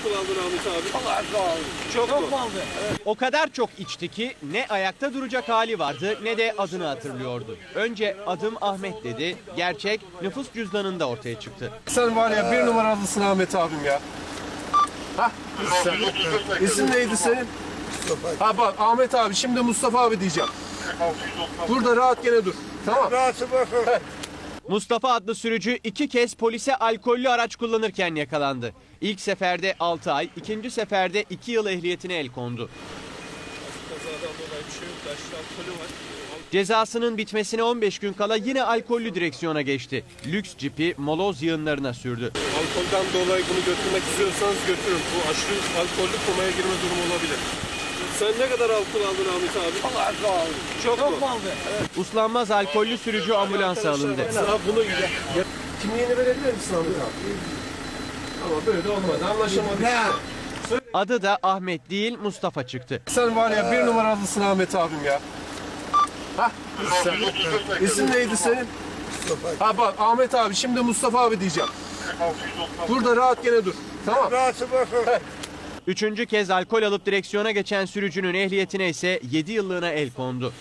alkol aldın Ahmet abi? Çok aldım. Çok, Çok mu? aldı? Evet. O kadar çok içti ki ne ayakta duracak hali vardı ne de adını hatırlıyordu. Önce adım Ahmet dedi, gerçek nüfus cüzdanında ortaya çıktı. Sen var ya bir numaralısın Ahmet abim ya. Hah. Sen, isim neydi senin? Ha bak Ahmet abi şimdi Mustafa abi diyeceğim. Burada rahat gene dur. Tamam. Rahatı bakın. Mustafa adlı sürücü iki kez polise alkollü araç kullanırken yakalandı. İlk seferde 6 ay, ikinci seferde 2 yıl ehliyetine el kondu. Cezasının bitmesine 15 gün kala yine alkollü direksiyona geçti. Lüks cipi moloz yığınlarına sürdü. Alkolden dolayı bunu götürmek istiyorsanız götürün. Bu aşırı alkollü komaya girme durumu olabilir. Sen ne kadar alkol aldın Ahmet abi? Çok alkol aldım. Çok, Çok mu? aldı? Evet. Uslanmaz alkollü sürücü ambulansa alındı. Sana bunu Kimliğini verebilir misin Ahmet abi? Ama böyle olmadı. Anlaşamadık. Ne? Adı da Ahmet değil Mustafa çıktı. Sen var ya bir numaralısın Ahmet abim ya. Hah. Sen, isim neydi senin? Ha bak Ahmet abi şimdi Mustafa abi diyeceğim. Burada rahat gene dur. Tamam. Rahatı bakın. Üçüncü kez alkol alıp direksiyona geçen sürücünün ehliyetine ise 7 yıllığına el kondu.